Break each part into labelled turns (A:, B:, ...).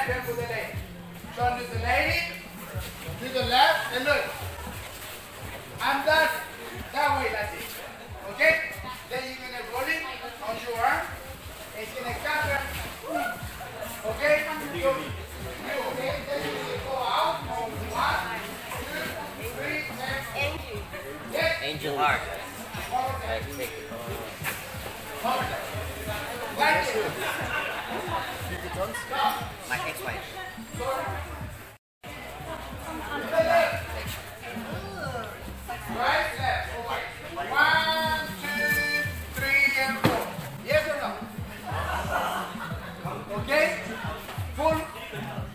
A: left hand for the lady. Turn to the lady, to the left, and look. I'm done. That way, that's it. Okay? Then you're gonna roll it on your arm. It's gonna cover. Okay? So, you okay? Then you're gonna go out on one, two, three, and yes.
B: Angel Heart.
A: One more time.
B: Take it.
A: One
B: My ex-wife.
A: One, two, three, and four. Yes or no? Okay? Full.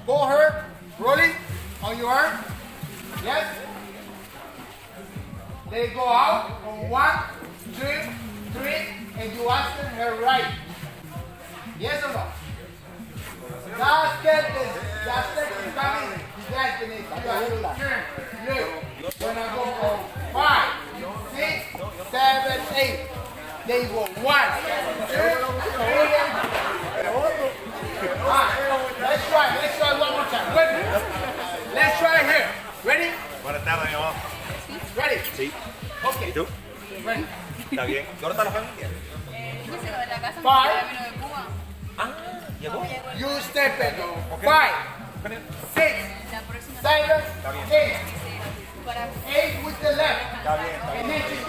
A: Go her. Rolling on your arm. Yes? They go out on one, two, three, and you answer her right. Yes or no? Five, six, seven, eight. One, Alright, let's try. Let's try one more time. Minute. Let's try here. Ready? Ready? Okay. Ready?
C: Five. Ah. You step it.
A: Five,
C: six, Zaira,
D: 10. 8
A: with the left. And then